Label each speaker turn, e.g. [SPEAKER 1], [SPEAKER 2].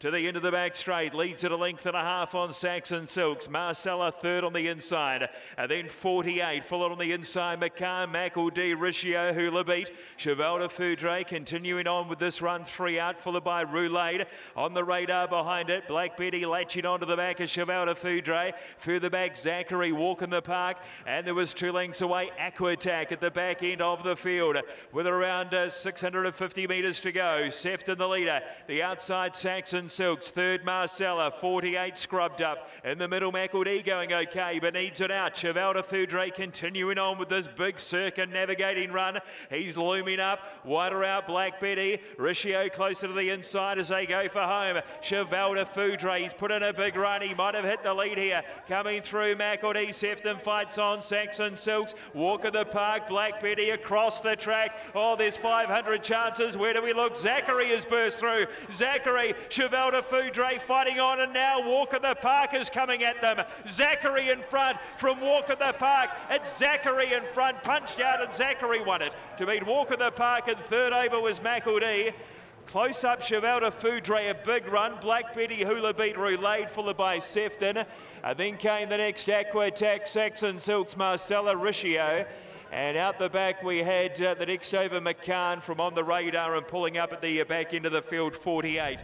[SPEAKER 1] to the end of the back straight. Leads at a length and a half on Saxon Silks. Marcella third on the inside. And then 48, followed on the inside. McCann, McElD, Riccio, Hula Beat. Cheval de Foudre continuing on with this run. Three out, followed by Roulade. On the radar behind it, Black Betty latching onto the back of Cheval de Foudre. Further back, Zachary walk in the park. And there was two lengths away, Aqua Attack at the back end of the field with around uh, 650 metres to go. Sefton the leader. The outside Saxon Silks. Third Marcella. 48 scrubbed up. In the middle McElD going okay but needs it out. Cheval de Foudre continuing on with this big circuit navigating run. He's looming up. Wider out Black Betty. Riccio closer to the inside as they go for home. Cheval de Foudre. He's put in a big run. He might have hit the lead here. Coming through McElD. Sefton fights on. Saxon Silks. Walk of the park. Black Betty across the track. Oh, there's 500 chances. Where do we look? Zachary has burst through. Zachary, Cheval de Foudre fighting on, and now Walk of the Park is coming at them. Zachary in front from Walk of the Park. It's Zachary in front, punched out, and Zachary won it. To beat Walk of the Park, and third over was McElD. Close up Cheval de Foudre, a big run. Black Betty Hula Beat Roulade, followed by Sefton. And then came the next Aqua Attack, Saxon Silks, Marcella Riccio. And out the back, we had uh, the next over McCann from on the radar and pulling up at the uh, back end of the field, 48.